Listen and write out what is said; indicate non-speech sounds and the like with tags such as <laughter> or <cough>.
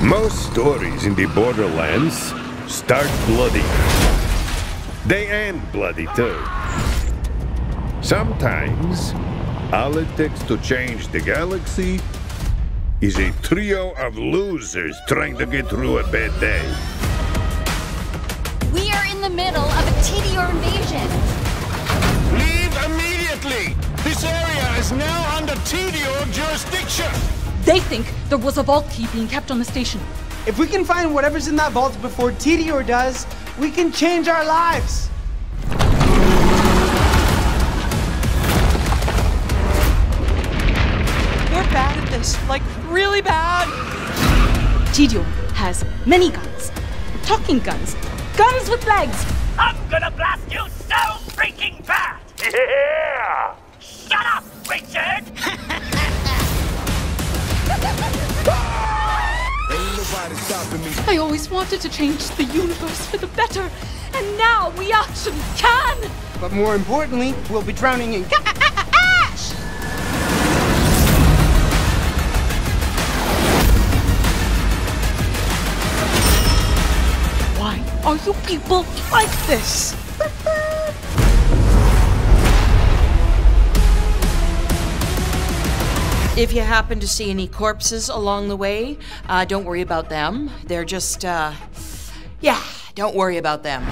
Most stories in the Borderlands start bloody. They end bloody too. Sometimes, all it takes to change the galaxy is a trio of losers trying to get through a bad day. We are in the middle of a Tediore invasion. Leave immediately! This area is now under Tediore jurisdiction! They think there was a vault key being kept on the station. If we can find whatever's in that vault before Tediore does, we can change our lives. We're bad at this, like really bad. Tediore has many guns, talking guns, guns with legs. I'm gonna blast you so freaking bad! <laughs> I always wanted to change the universe for the better, and now we actually can! But more importantly, we'll be drowning in ash! Why are you people like this? If you happen to see any corpses along the way, uh, don't worry about them. They're just, uh, yeah, don't worry about them.